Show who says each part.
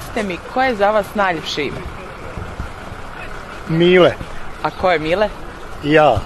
Speaker 1: Recite mi, ko je za vas najljepše ime?
Speaker 2: Mile.
Speaker 1: A ko je Mile?
Speaker 2: Ja.